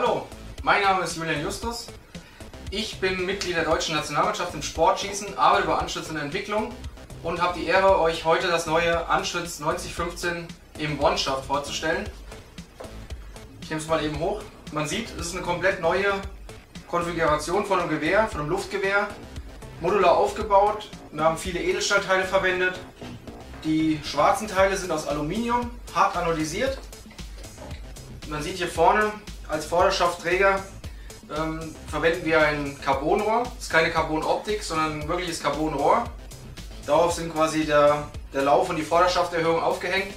Hallo, mein Name ist Julian Justus. Ich bin Mitglied der deutschen Nationalmannschaft im Sportschießen, arbeite bei Anschütz in der Entwicklung und habe die Ehre, euch heute das neue Anschütz 9015 im One-Shaft vorzustellen. Ich nehme es mal eben hoch. Man sieht, es ist eine komplett neue Konfiguration von einem Gewehr, von einem Luftgewehr. Modular aufgebaut. Wir haben viele Edelstahlteile verwendet. Die schwarzen Teile sind aus Aluminium, hart anodisiert. Man sieht hier vorne als Vorderschaftträger ähm, verwenden wir ein Carbonrohr. Das ist keine Carbonoptik, sondern ein wirkliches Carbonrohr. Darauf sind quasi der, der Lauf und die Vorderschafterhöhung aufgehängt.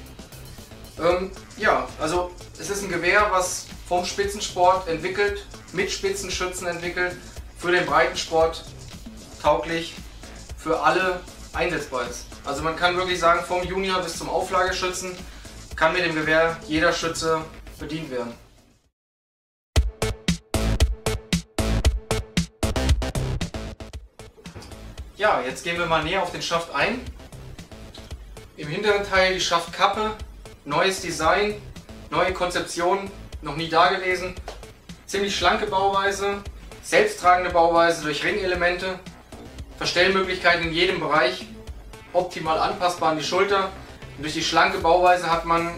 Ähm, ja, also es ist ein Gewehr, was vom Spitzensport entwickelt, mit Spitzenschützen entwickelt, für den Breitensport tauglich, für alle einsetzbar ist. Also man kann wirklich sagen, vom Junior bis zum Auflageschützen kann mit dem Gewehr jeder Schütze bedient werden. Ja, jetzt gehen wir mal näher auf den Schaft ein. Im hinteren Teil die Schaftkappe, neues Design, neue Konzeption, noch nie da gewesen. Ziemlich schlanke Bauweise, selbsttragende Bauweise durch Ringelemente, Verstellmöglichkeiten in jedem Bereich, optimal anpassbar an die Schulter. Und durch die schlanke Bauweise hat man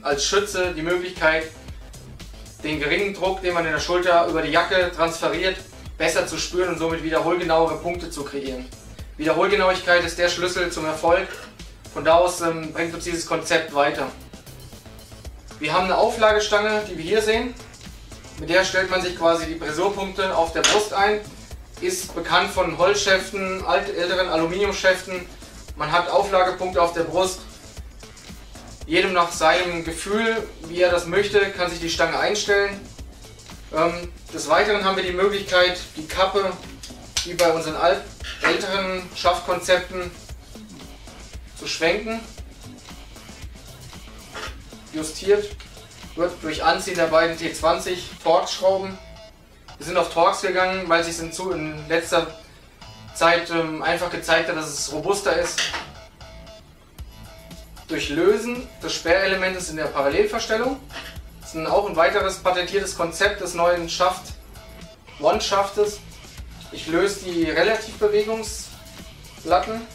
als Schütze die Möglichkeit, den geringen Druck, den man in der Schulter über die Jacke transferiert, besser zu spüren und somit wiederholgenauere Punkte zu kreieren. Wiederholgenauigkeit ist der Schlüssel zum Erfolg. Von da aus ähm, bringt uns dieses Konzept weiter. Wir haben eine Auflagestange, die wir hier sehen. Mit der stellt man sich quasi die Pressurpunkte auf der Brust ein. Ist bekannt von Holzschäften, älteren Aluminiumschäften. Man hat Auflagepunkte auf der Brust. Jedem nach seinem Gefühl, wie er das möchte, kann sich die Stange einstellen. Ähm, des Weiteren haben wir die Möglichkeit, die Kappe, wie bei unseren älteren Schaftkonzepten, zu schwenken justiert wird durch Anziehen der beiden T20 Torx-Schrauben. Wir sind auf Torx gegangen, weil sich in letzter Zeit ähm, einfach gezeigt hat, dass es robuster ist. Durch Lösen des Sperrelementes in der Parallelverstellung. Das ist auch ein weiteres patentiertes Konzept des neuen Schaft One-Schaftes. Ich löse die Relativbewegungslatten.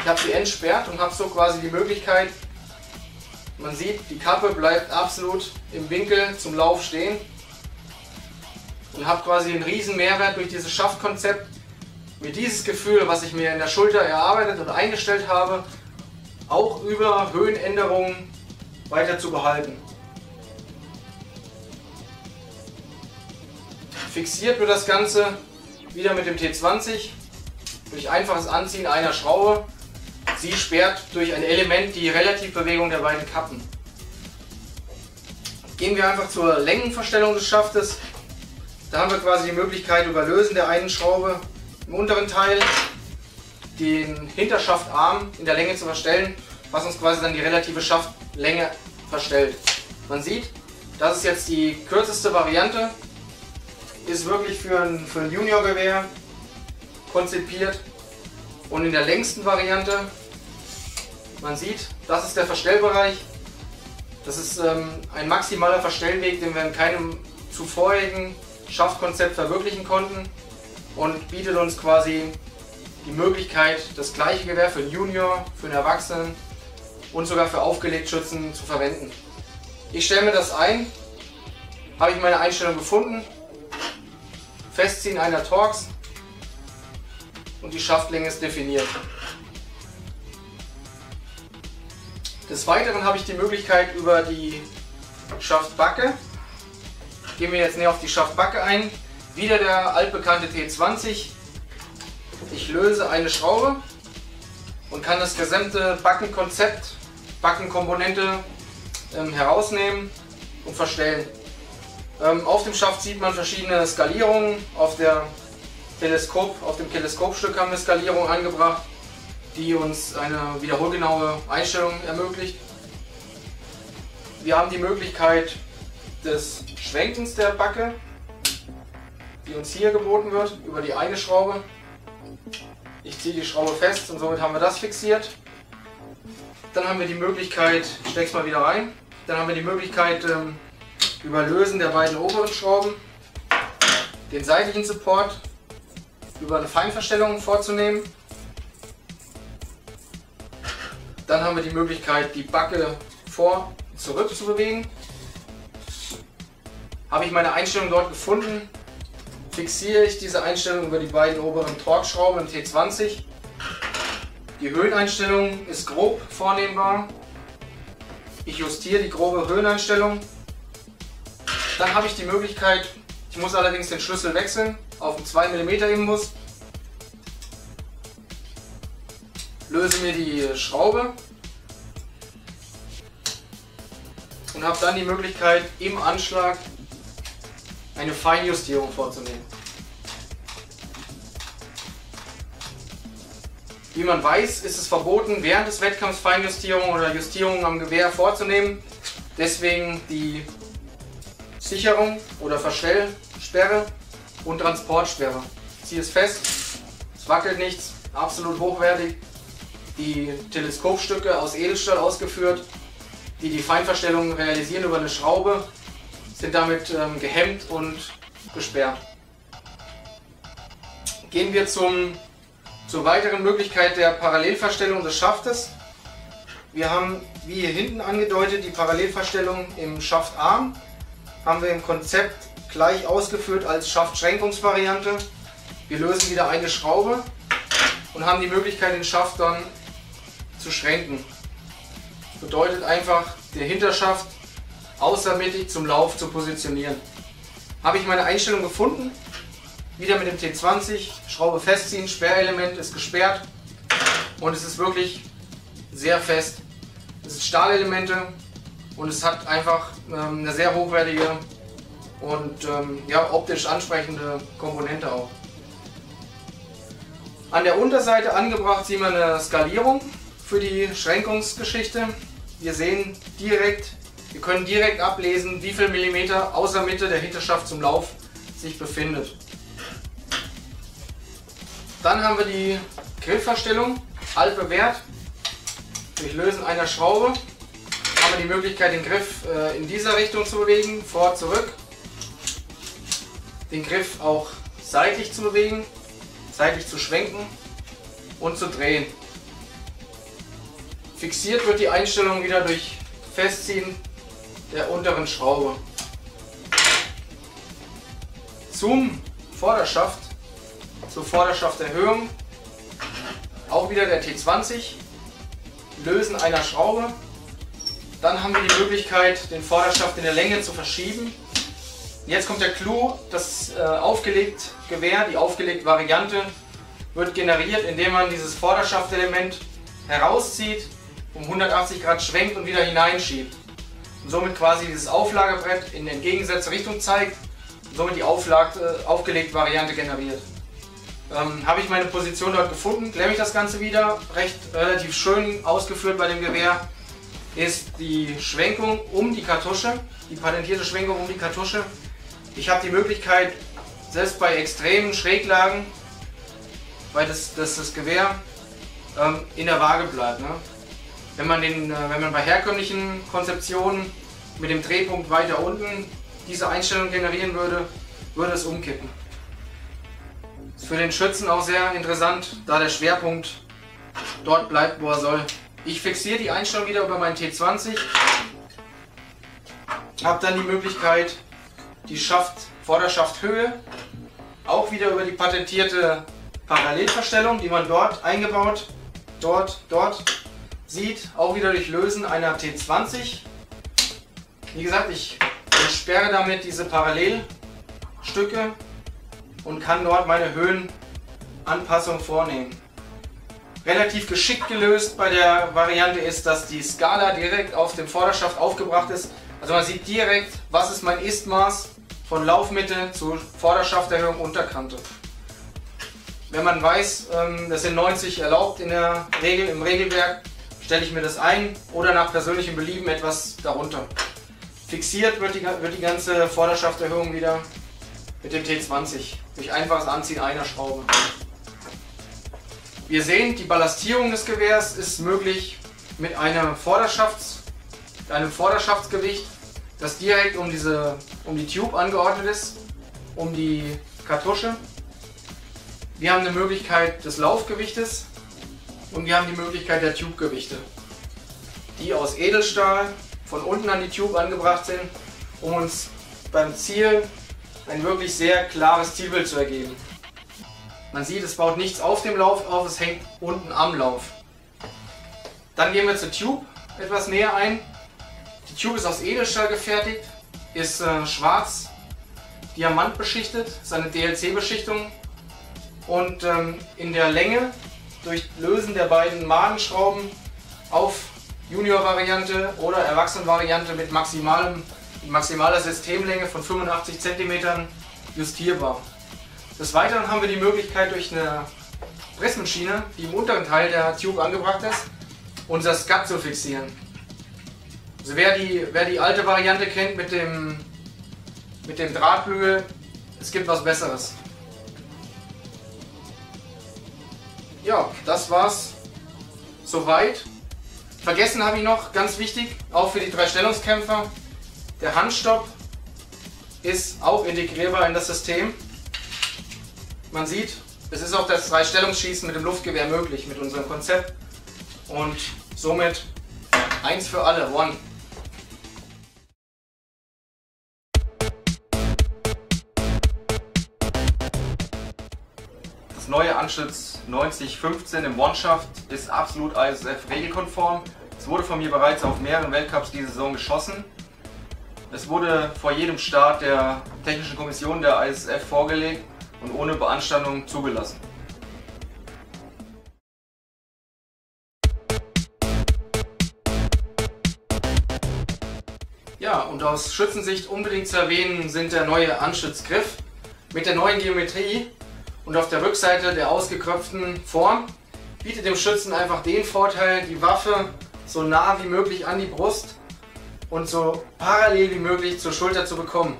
Ich habe sie entsperrt und habe so quasi die Möglichkeit, man sieht, die Kappe bleibt absolut im Winkel zum Lauf stehen und habe quasi einen riesen Mehrwert durch dieses Schaftkonzept. Mir dieses Gefühl, was ich mir in der Schulter erarbeitet und eingestellt habe, auch über Höhenänderungen weiter zu behalten. Fixiert wird das Ganze wieder mit dem T20 durch einfaches Anziehen einer Schraube Sie sperrt durch ein Element die Relativbewegung der beiden Kappen. Gehen wir einfach zur Längenverstellung des Schaftes. Da haben wir quasi die Möglichkeit über Lösen der einen Schraube im unteren Teil den Hinterschaftarm in der Länge zu verstellen, was uns quasi dann die relative Schaftlänge verstellt. Man sieht, das ist jetzt die kürzeste Variante, ist wirklich für ein, für ein Juniorgewehr konzipiert und in der längsten Variante man sieht, das ist der Verstellbereich. Das ist ähm, ein maximaler Verstellweg, den wir in keinem zuvorigen Schaftkonzept verwirklichen konnten und bietet uns quasi die Möglichkeit, das gleiche Gewehr für einen Junior, für einen Erwachsenen und sogar für Aufgelegtschützen zu verwenden. Ich stelle mir das ein, habe ich meine Einstellung gefunden, Festziehen einer Torx und die Schaftlänge ist definiert. Des Weiteren habe ich die Möglichkeit über die Schaftbacke, gehen wir jetzt näher auf die Schaftbacke ein, wieder der altbekannte T20. Ich löse eine Schraube und kann das gesamte Backenkonzept, Backenkomponente ähm, herausnehmen und verstellen. Ähm, auf dem Schaft sieht man verschiedene Skalierungen. Auf, der Teleskop, auf dem Teleskopstück haben wir Skalierungen angebracht die uns eine wiederholgenaue Einstellung ermöglicht. Wir haben die Möglichkeit des Schwenkens der Backe, die uns hier geboten wird, über die eine Schraube. Ich ziehe die Schraube fest und somit haben wir das fixiert. Dann haben wir die Möglichkeit, ich stecke es mal wieder rein, dann haben wir die Möglichkeit, ähm, über Lösen der beiden oberen Schrauben den seitlichen Support über eine Feinverstellung vorzunehmen. Dann haben wir die Möglichkeit, die Backe vor und zurück zu bewegen. Habe ich meine Einstellung dort gefunden, fixiere ich diese Einstellung über die beiden oberen Torx-Schrauben im T20. Die Höheneinstellung ist grob vornehmbar. Ich justiere die grobe Höheneinstellung. Dann habe ich die Möglichkeit, ich muss allerdings den Schlüssel wechseln auf einen 2 mm Imbus. Löse mir die Schraube und habe dann die Möglichkeit im Anschlag eine Feinjustierung vorzunehmen. Wie man weiß, ist es verboten, während des Wettkampfs Feinjustierung oder Justierung am Gewehr vorzunehmen. Deswegen die Sicherung oder Verstellsperre und Transportsperre. Ich ziehe es fest, es wackelt nichts, absolut hochwertig. Die Teleskopstücke aus Edelstahl ausgeführt, die die Feinverstellung realisieren über eine Schraube, sind damit ähm, gehemmt und gesperrt. Gehen wir zum, zur weiteren Möglichkeit der Parallelverstellung des Schaftes. Wir haben, wie hier hinten angedeutet, die Parallelverstellung im Schaftarm. Haben wir im Konzept gleich ausgeführt als Schaftschränkungsvariante. Wir lösen wieder eine Schraube und haben die Möglichkeit, den Schaft dann zu schränken. Bedeutet einfach, der Hinterschaft außermittig zum Lauf zu positionieren. Habe ich meine Einstellung gefunden, wieder mit dem T20, Schraube festziehen, Sperrelement ist gesperrt und es ist wirklich sehr fest. Es sind Stahlelemente und es hat einfach ähm, eine sehr hochwertige und ähm, ja, optisch ansprechende Komponente auch. An der Unterseite angebracht sehen wir eine Skalierung für die Schränkungsgeschichte. Wir sehen direkt wir können direkt ablesen, wie viel Millimeter außer Mitte der Hinterschaft zum Lauf sich befindet. Dann haben wir die Griffverstellung altbewährt. Durch Lösen einer Schraube wir die Möglichkeit, den Griff äh, in dieser Richtung zu bewegen, vor, zurück. Den Griff auch seitlich zu bewegen, seitlich zu schwenken und zu drehen. Fixiert wird die Einstellung wieder durch Festziehen der unteren Schraube. Zum Vorderschaft, zur Vorderschafterhöhung, auch wieder der T20, Lösen einer Schraube. Dann haben wir die Möglichkeit, den Vorderschaft in der Länge zu verschieben. Jetzt kommt der Clou, das äh, aufgelegt Gewehr, die aufgelegt Variante wird generiert, indem man dieses Vorderschaftelement herauszieht, um 180 Grad schwenkt und wieder hineinschiebt und somit quasi dieses Auflagebrett in entgegengesetzte Richtung zeigt und somit die Auflag, äh, aufgelegte Variante generiert. Ähm, Habe ich meine Position dort gefunden, klemme ich das Ganze wieder, recht relativ schön ausgeführt bei dem Gewehr ist die Schwenkung um die Kartusche, die patentierte Schwenkung um die Kartusche. Ich habe die Möglichkeit, selbst bei extremen Schräglagen, weil das, das, das Gewehr ähm, in der Waage bleibt. Ne? Wenn man, den, äh, wenn man bei herkömmlichen Konzeptionen mit dem Drehpunkt weiter unten diese Einstellung generieren würde, würde es umkippen. Ist für den Schützen auch sehr interessant, da der Schwerpunkt dort bleibt, wo er soll. Ich fixiere die Einstellung wieder über meinen T20, habe dann die Möglichkeit, die Schaft, Vorderschafthöhe auch wieder über die patentierte Parallelverstellung, die man dort eingebaut, dort, dort sieht, auch wieder durch Lösen einer T20. Wie gesagt, ich sperre damit diese Parallelstücke und kann dort meine Höhenanpassung vornehmen. Relativ geschickt gelöst bei der Variante ist, dass die Skala direkt auf dem Vorderschaft aufgebracht ist. Also man sieht direkt, was ist mein Istmaß von Laufmitte zu Vorderschafterhöhung Unterkante. Wenn man weiß, ähm, das sind 90 erlaubt in der Regel im Regelwerk, stelle ich mir das ein oder nach persönlichem Belieben etwas darunter. Fixiert wird die, wird die ganze Vorderschafterhöhung wieder mit dem T20 durch einfaches Anziehen einer Schraube. Wir sehen, die Ballastierung des Gewehrs ist möglich mit einem, Vorderschafts-, einem Vorderschaftsgewicht das direkt um, diese, um die Tube angeordnet ist, um die Kartusche. Wir haben eine Möglichkeit des Laufgewichtes und wir haben die Möglichkeit der Tubegewichte, die aus Edelstahl von unten an die Tube angebracht sind, um uns beim Ziel ein wirklich sehr klares Zielbild zu ergeben. Man sieht, es baut nichts auf dem Lauf auf, es hängt unten am Lauf. Dann gehen wir zur Tube etwas näher ein. Die Tube ist aus Edelstahl gefertigt, ist äh, schwarz, diamantbeschichtet, ist eine DLC-Beschichtung und ähm, in der Länge durch Lösen der beiden Madenschrauben auf Junior-Variante oder Erwachsenen-Variante mit maximalem, maximaler Systemlänge von 85 cm justierbar. Des Weiteren haben wir die Möglichkeit durch eine Pressmaschine, die im unteren Teil der Tube angebracht ist, unser Skat zu fixieren. Also wer die, wer die alte Variante kennt mit dem, mit dem Drahtbügel, es gibt was Besseres. Ja, das war's soweit. Vergessen habe ich noch, ganz wichtig, auch für die drei Stellungskämpfer, der Handstopp ist auch integrierbar in das System. Man sieht, es ist auch das Drei-Stellungsschießen mit dem Luftgewehr möglich mit unserem Konzept. Und somit eins für alle, one. Das neue Anschütz 9015 im One-Shaft ist absolut ISF regelkonform. Es wurde von mir bereits auf mehreren Weltcups diese Saison geschossen. Es wurde vor jedem Start der Technischen Kommission der ISF vorgelegt und ohne Beanstandung zugelassen. Ja, und aus Schützensicht unbedingt zu erwähnen sind der neue Anschützgriff mit der neuen Geometrie und auf der Rückseite der ausgekröpften Form bietet dem Schützen einfach den Vorteil, die Waffe so nah wie möglich an die Brust und so parallel wie möglich zur Schulter zu bekommen.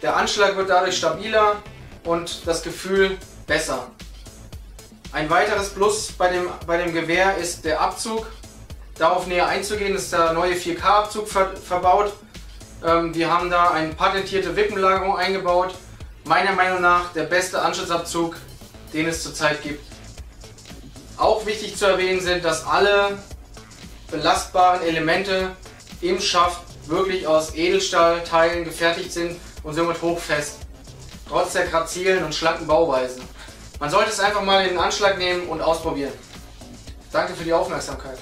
Der Anschlag wird dadurch stabiler und das Gefühl besser. Ein weiteres Plus bei dem, bei dem Gewehr ist der Abzug. Darauf näher einzugehen, ist der neue 4K-Abzug ver, verbaut. Ähm, wir haben da eine patentierte Wippenlagerung eingebaut. Meiner Meinung nach der beste Anschlussabzug, den es zurzeit gibt. Auch wichtig zu erwähnen sind, dass alle belastbaren Elemente im Schaft wirklich aus Edelstahlteilen gefertigt sind und somit hochfest trotz der grazilen und schlanken Bauweise. Man sollte es einfach mal in Anschlag nehmen und ausprobieren. Danke für die Aufmerksamkeit.